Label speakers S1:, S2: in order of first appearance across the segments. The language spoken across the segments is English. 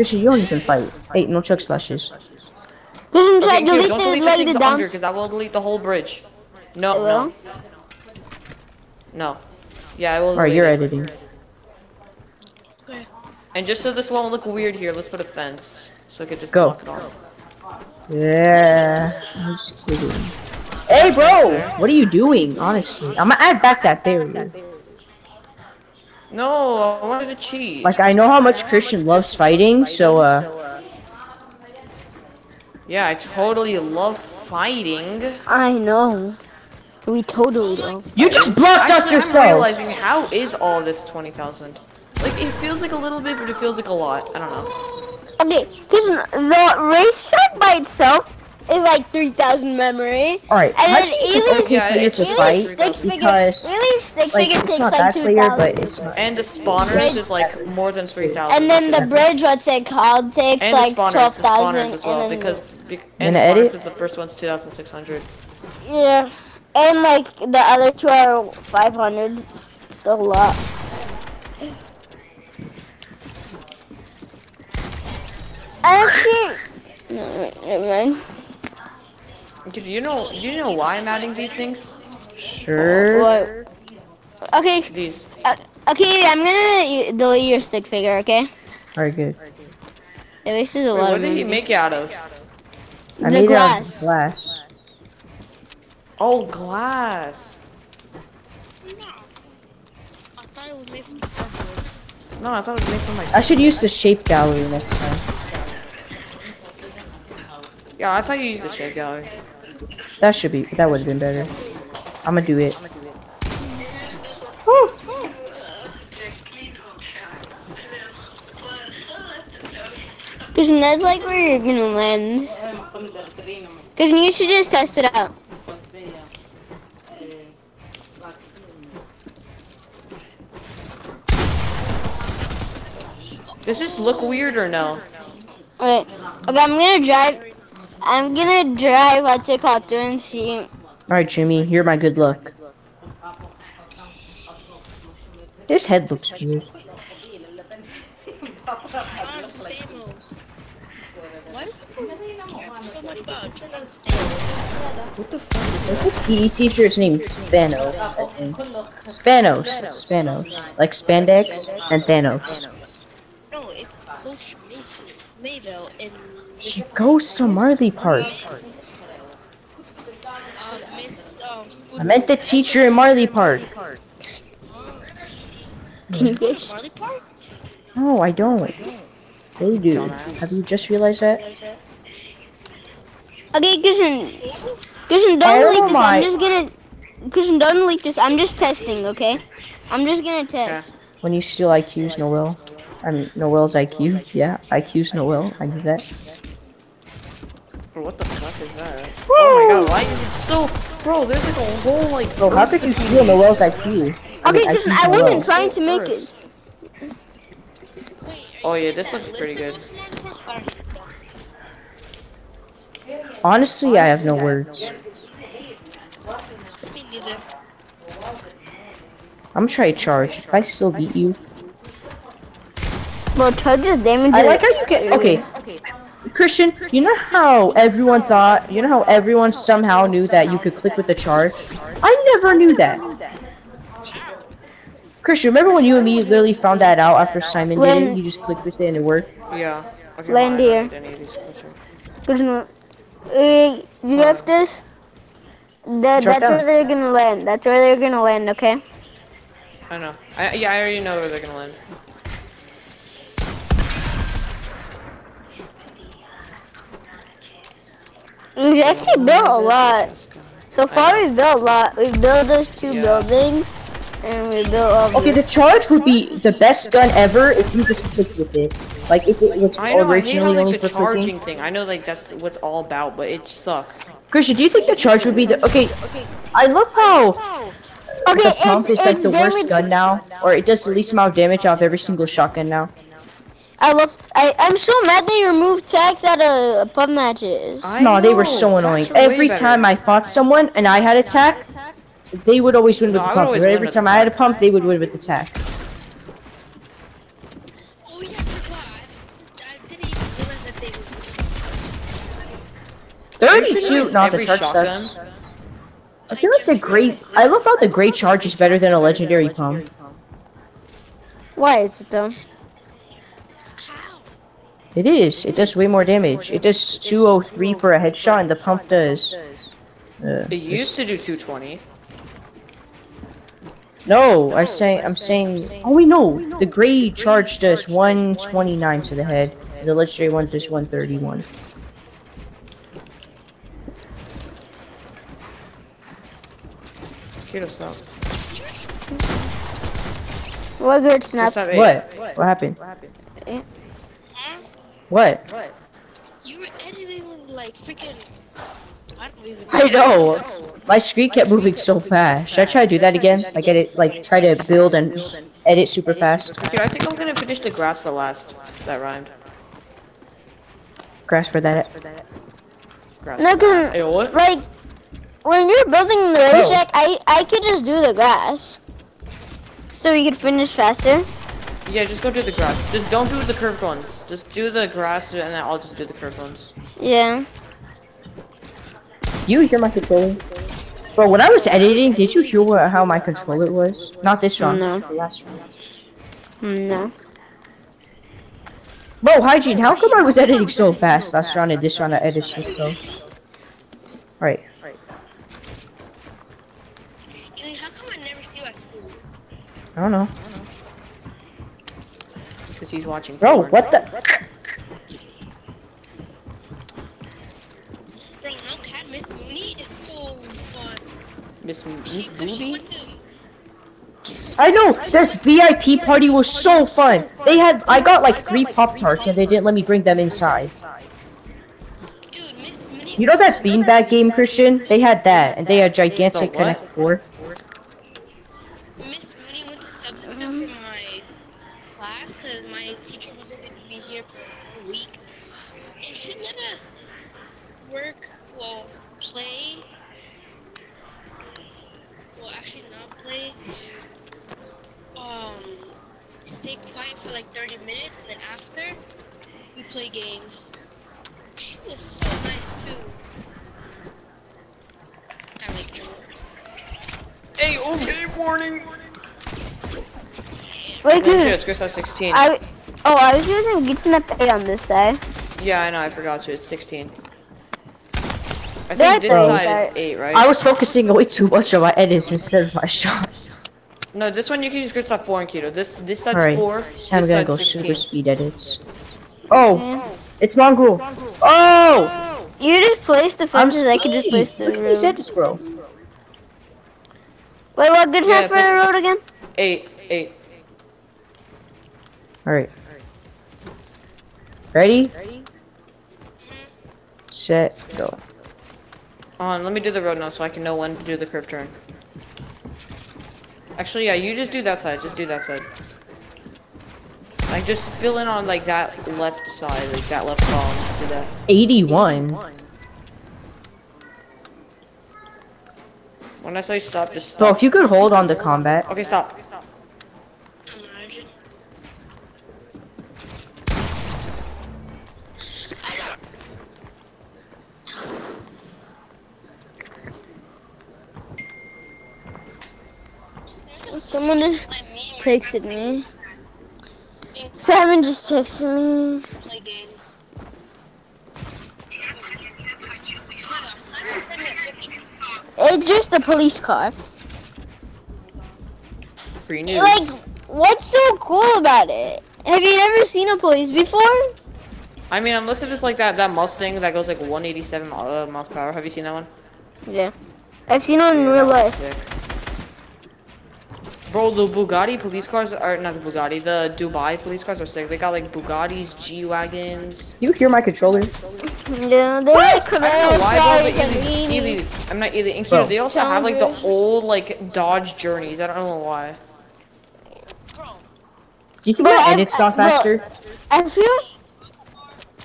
S1: Christian, you don't even fight. Hey, no chug splashes.
S2: Christian, should I
S3: Okay, Q,
S2: delete
S3: don't delete the
S2: like,
S3: things under,
S2: downs?
S3: because that will delete the whole bridge. No,
S2: It
S3: no,
S2: will?
S3: no. Yeah, I will.
S1: Alright, you're
S3: it.
S1: editing.
S4: Okay.
S3: And just so this won't look weird here, let's put a fence so I could just
S1: Go.
S3: block it off.
S1: Yeah, I'm just kidding. Hey, bro, what are you doing? Honestly, I'm gonna add back that barrier.
S3: No, I wanted to cheat.
S1: Like, I know how much Christian loves fighting, so uh,
S3: yeah, I totally love fighting.
S2: I know. We totally do.
S1: you just blocked up
S3: Actually, I'm
S1: yourself.
S3: realizing how is all this 20,000? Like, it feels like a little bit, but it feels like a lot. I don't know.
S2: Okay, Christian, the racetrack by itself is like 3,000 memory.
S1: All right,
S2: And then
S1: actually, it's
S2: Eli's-
S1: okay
S3: Yeah,
S1: for you
S3: it's
S1: to fight
S2: stick figure,
S1: because,
S2: stick
S1: like,
S2: figure takes like 2,000.
S1: but it's not.
S3: And the spawners is like more than 3,000.
S2: And then the bridge, what's it called, takes
S3: and
S2: like
S3: the spawners, the spawners as well,
S2: and
S3: because be- and the spawners
S1: edit?
S3: because the first one's 2,600.
S2: Yeah. And like the other two are 500. Still a lot. Actually, no, wait, never mind.
S3: Dude, do you know? Do you know why I'm adding these things?
S1: Sure.
S2: What? Okay,
S3: These.
S2: uh, okay, I'm gonna delete your stick figure, okay?
S1: Alright, good.
S2: It wastes a
S3: Wait,
S2: lot
S3: what
S2: of
S3: did he make it out of?
S1: I
S2: The
S1: made it out of
S2: glass.
S1: glass.
S3: Oh, glass.
S4: I thought it was made from cardboard.
S3: No, I thought it was made from like.
S1: I should use the shape gallery next time.
S3: Yeah, I thought you used the shape gallery.
S1: That should be. That would have been better. I'm gonna do it.
S2: Cause that's like where you're gonna land. Cause you should just test it out.
S3: Does this look weird or no?
S2: Okay, okay, I'm gonna drive. I'm gonna drive what's it called through and see.
S1: Alright, Jimmy, you're my good luck. His head looks weird.
S4: Stamos. Why do people care so much about
S3: What the fuck is
S1: What's his PE teacher's name? Thanos. I think. Spanos. Spanos. Like spandex and Thanos.
S4: No, it's Coach Mayfield, Mayville in
S1: He
S4: this,
S1: goes to Marley Park.
S4: Miss um,
S1: I
S4: Scooter
S1: meant the teacher in Marley Park.
S2: Can you guess?
S4: Marley Park.
S1: No, I don't. They do. Have you just realized that?
S2: Okay, Christian. Christian, don't
S1: Oh
S2: delete this. I'm just gonna. Christian, don't delete this. I'm just testing, okay? I'm just gonna test.
S1: When you steal IQ's Noel. I mean, Noel's IQ. Yeah, IQ's Noel. I knew that.
S3: Bro, what the fuck is that? Oh my god, why is it so... Bro, there's like a whole like...
S1: Bro, how
S3: earth
S1: could you
S3: between
S1: steal
S3: these.
S1: Noel's IQ? I
S2: Okay,
S1: mean,
S2: Christian,
S1: IQ's
S2: I wasn't
S1: Noel.
S2: trying to make it.
S3: Oh yeah, this looks pretty good.
S1: Honestly, I have no words. I'm trying to try charge. If I still beat you,
S2: Bro, charges damage.
S1: I like how you get. Okay, Christian, you know how everyone thought, you know how everyone somehow knew that you could click with the charge? I never knew that. Christian, remember when you and me literally found that out after Simon did it? You just clicked with it and it worked.
S3: Yeah. Okay,
S2: Land
S3: well, I
S2: here.
S3: don't need any of these questions.
S2: Christian, uh, you have this. That,
S1: Drop
S2: that's where they're gonna land. That's where they're gonna land, okay?
S3: I know. I, yeah, I already know where they're gonna land.
S2: We've actually built a lot. So far, we've built a lot. We've built those two
S3: Yeah.
S2: buildings, and we built all
S1: Okay, the charge would be the best gun ever if you just clicked with it. Like if it was
S3: I know, I hate how
S1: originally only
S3: like the
S1: for clicking.
S3: charging thing. I know like that's what's all about, but it sucks.
S1: Christian, do you think the charge would be the okay? Okay, I love how
S2: Okay,
S1: the pump
S2: it's,
S1: is like
S2: it's
S1: the worst gun now, or it does the least amount of damage out of every single shotgun now.
S2: I love. I, I'm so mad they removed tags out of pub matches.
S3: I
S1: no, know. they were so annoying.
S3: Were
S1: Every time I fought someone and I had a tag, they would always win
S3: no,
S1: with the pump. Every time I had a pump, they would win with
S4: the
S3: tag.
S1: Thirty-two, not the charge does. I feel like the great. I love how the great charge is better than a legendary pump.
S2: Why is it though?
S4: How?
S1: It is. It does way more damage. It does 203 for a headshot, and the pump does. Uh,
S3: It used to do 220.
S1: no, I say I'm saying. Oh wait, no. The gray charge does 129 to the head. The legendary one does 131.
S3: Keto, stop.
S2: What grid snap?
S3: Just have eight.
S1: What? What happened?
S4: Huh?
S1: What?
S4: You were editing with like freaking. I don't even.
S1: I know. My screen kept moving so fast. Should I try to do that again? Like get it, like try to build and edit super fast.
S3: Dude, I think I'm gonna finish the grass for last. That rhymed.
S1: Grass for that.
S3: Grass.
S2: No, cause.
S3: Hey, what?
S2: like when you're building the race
S1: Oh.
S2: track, I I could just do the grass, so we could finish faster.
S3: Yeah, just go do the grass. Just don't do the curved ones. Just do the grass, and then I'll just do the curved ones.
S2: Yeah.
S1: You hear my controller? Bro, when I was editing, did you hear what, how my controller was? Not this round.
S2: No.
S1: The last round.
S2: Hmm, No.
S1: Bro, hygiene. How come I was editing so fast last round and this round I edited so slow? Right.
S4: Eli, how come I never see you at school?
S1: I don't know.
S3: Because he's watching.
S1: Bro,
S3: porn.
S1: what the?
S4: Bro, no cat Miss Mooney is so fun.
S3: Miss Miss
S4: She
S3: Booby?
S1: I know. This VIP party was so fun. They had. I got like three Pop Tarts and they didn't let me bring them inside.
S4: dude, Miss Mooney.
S1: You know that beanbag game, Christian? They had that, and they had gigantic
S3: The what?
S1: Connect Four.
S4: Miss Mooney went to substitute for my class because my teacher wasn't going to be here for a week. And she let us work, well, play. Well, actually, not play. Um, stay quiet for like 30 minutes, and then after, we play games. She was so nice too. I liked her.
S3: Hey, okay, warning.
S2: Wait,
S3: Yeah,
S2: dude.
S3: it's Chris 16.
S2: I oh I was using grid snap A on this side.
S3: Yeah, I know, I forgot to. It's 16. I
S2: That's
S3: think this side
S2: start.
S3: is 8, right?
S1: I was focusing way too much on my edits instead of my shots.
S3: No, this one you can use grid snap 4 and keto. This this side's
S1: Alright,
S3: 4,
S1: so I'm gonna go
S3: 16.
S1: super speed edits. Oh, it's Mongrel. Oh,
S2: You just place the
S1: I'm
S2: fences. I could just place the
S1: Look at these
S2: road.
S1: edits, bro.
S2: Wait, what good
S3: Yeah,
S2: for the road again?
S3: 8, 8.
S1: All right. Ready? Set, go.
S3: Hold on, let me do the road now so I can know when to do the curve turn. Actually, yeah, you just do that side. Just do that side. Like, just fill in on, like, that left side. Like, that left column. Just do that.
S1: 81.
S3: When I say stop, just
S1: stop.
S3: stop.
S1: if you could hold on the combat.
S3: Okay, stop.
S2: Someone just texted me. Simon just texted me.
S4: play games. My gosh, Simon sent me.
S2: It's just a police car.
S3: Free news.
S2: Like, what's so cool about it? Have you never seen a police before?
S3: I mean, unless it's like that, that Mustang that goes like 187 mi- uh, miles per hour. Have you seen that one?
S2: Yeah. I've seen one in
S3: Yeah,
S2: real life.
S3: sick. Bro, the Bugatti police cars are not the Bugatti. The Dubai police cars are sick. They got like Bugattis, G wagons.
S1: You hear my controller?
S2: Yeah, they like
S3: I don't know
S2: Camaro
S3: why,
S2: cars
S3: bro,
S2: and
S3: but Ely,
S2: Lamborghini.
S3: Ely, I'm not Ely. And
S1: Bro.
S3: Keto, they also have like the old like Dodge Journeys. I don't know why.
S1: Do you think
S2: Bro,
S1: my
S2: I-
S1: edits got faster?
S2: I feel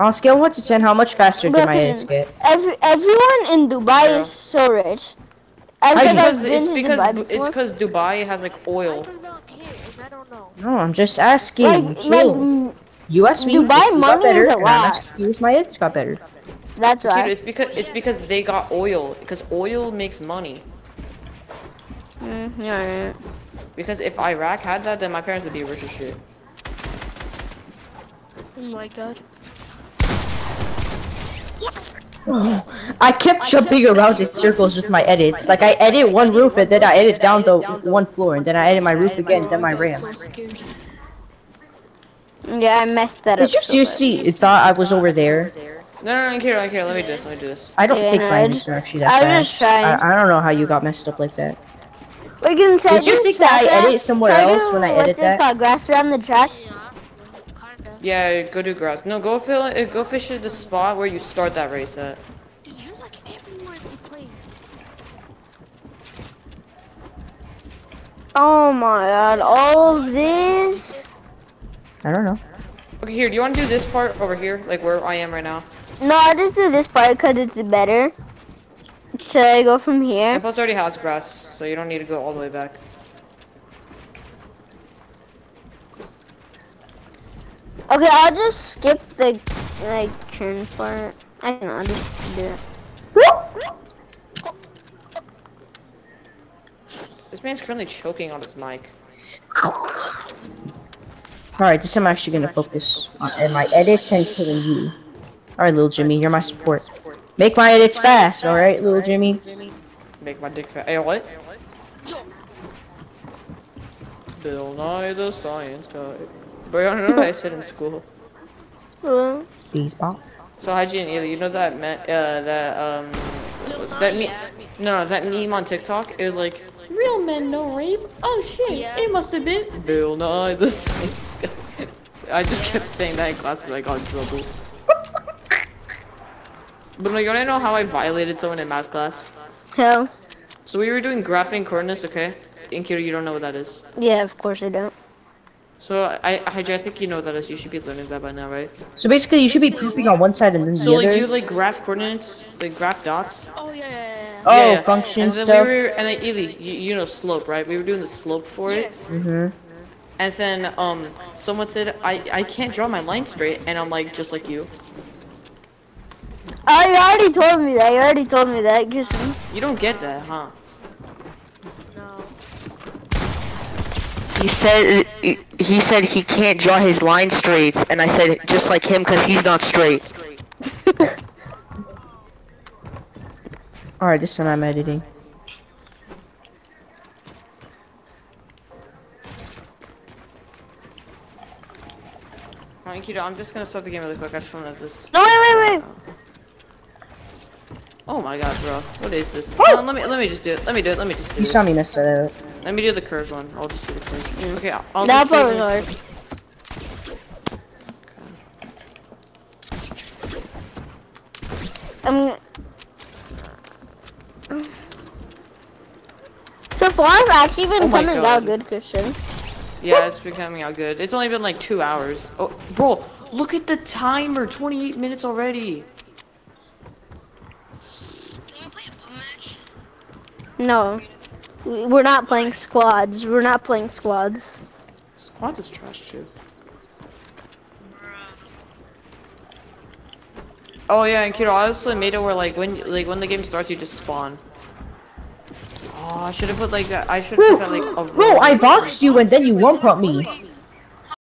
S1: On scale 1 to 10, how much faster
S2: Bro,
S1: did my edits
S2: listen,
S1: get?
S2: every, everyone in Dubai
S3: Zero.
S2: is so rich. I,
S1: I
S2: because
S1: know.
S2: I've
S3: Because
S2: been
S3: it's because
S2: Dubai
S3: it's because Dubai has like oil.
S4: do not care if I don't know.
S1: No, I'm just asking.
S2: Like, like,
S1: Chill. You asked me
S2: Dubai
S1: if you got
S2: money
S1: better,
S2: is a lot.
S1: asking you if my edits got better.
S2: That's
S3: Dude, it's because it's because they got oil. Because oil makes money.
S2: Mm, yeah, right.
S3: Because if Iraq had that, then my parents would be rich as shit.
S4: Oh my god.
S1: I kept jumping around in circles with my edits. Like I edit one roof and then I edit down the one floor and then I edit my roof again, then my ramp.
S2: Yeah, I messed that
S1: Did
S2: up.
S1: Did you
S2: so bad.
S1: seriously thought I was over there?
S3: No, no, no, Kira, Kira, let me do this. Let me do this.
S1: I don't
S2: Yeah,
S1: think
S2: no,
S1: my
S2: I
S1: edits
S2: just-
S1: are actually that
S2: I
S1: bad.
S2: was trying.
S1: I, I don't know how you got messed up like that.
S2: We can try
S1: Did you think that I edit somewhere else when I edit that?
S2: what's it called? Grass around the track?
S4: Yeah. Kinda.
S3: Yeah, go do grass. No, go fill it. Go fish at the spot where you start that race at.
S4: Dude, you're like everywhere in place.
S2: Oh my god, all of this?
S1: I don't know.
S3: Okay, here. Do you want to do this part over here, like where I am right now?
S2: No, I just do this part because it's better. Should I go from here?
S3: And plus, already has grass, so you don't need to go all the way back.
S2: Okay, I'll just skip the like turn part. I can I'll just do it.
S3: This man's currently choking on his mic.
S1: Alright, this time I'm actually gonna focus on and my edits and killing you. Alright, little Jimmy, you're my support. Make my edits fast, alright, little Jimmy?
S3: Make my dick fat. Hey, what?
S4: Yo,
S3: Bill Nye the Science Guy. Bro, you don't know what I said in school.
S1: Please, Bob.
S3: So hygiene, either you know that me- uh, that um that me no no that meme on TikTok. It was like real men don't rape. Oh shit,
S4: Yeah.
S3: it must have been Bill Nye the Science Guy. I just kept saying that in class and I got in trouble. But no, you wanna know how I violated someone in math class?
S2: hell.
S3: So we were doing graphing coordinates, okay? Inkira, you don't know what that is.
S2: Yeah, of course I don't.
S3: So I, Hydrate, I think you know what that is. You should be learning that by now, right?
S1: So basically, you should be pooping on one side and then the
S3: So like
S1: other.
S3: you like graph coordinates, like graph dots.
S4: oh yeah, yeah, yeah.
S1: oh,
S3: Yeah, yeah.
S1: function
S3: and then
S1: stuff.
S3: We were, and then Ely, you, you know slope, right? We were doing the slope for it.
S4: Yes.
S1: Mm-hmm.
S3: And then um someone said I I can't draw my line straight, and I'm like just like you.
S2: Oh, you already told me that. You already told me that, Christian.
S3: You don't get that, huh?
S5: He said he said he can't draw his line straight, and I said just like him because he's not straight.
S1: Alright, this time I'm editing.
S3: Alright, Kido, I'm just gonna start the game really quick. I just wanna just.
S2: No, wait, wait, wait.
S3: Oh my god, bro, what is this? No, let me let me just do it. Let me do it. Let me just do
S1: You
S3: it.
S1: You saw me mess that up.
S3: Let me do the curves one. I'll just do the curves. Okay, I'll, I'll
S2: That
S3: just do
S2: part was
S3: this.
S2: hard. I'm. Um, so far, I've actually been
S3: Oh
S2: coming
S3: God.
S2: out good, Christian.
S3: Yeah, it's been coming out good. It's only been like two hours. Oh, bro, look at the timer. 28 minutes already.
S4: Can we play a match?
S2: No, We- we're not playing squads. We're not playing squads.
S3: Squads is trash too. Oh yeah, and Kiro, I also made it where like when like when the game starts, you just spawn. Oh, I should have put like that. I should have put that like a
S1: Bro, I boxed you and then you one pump me.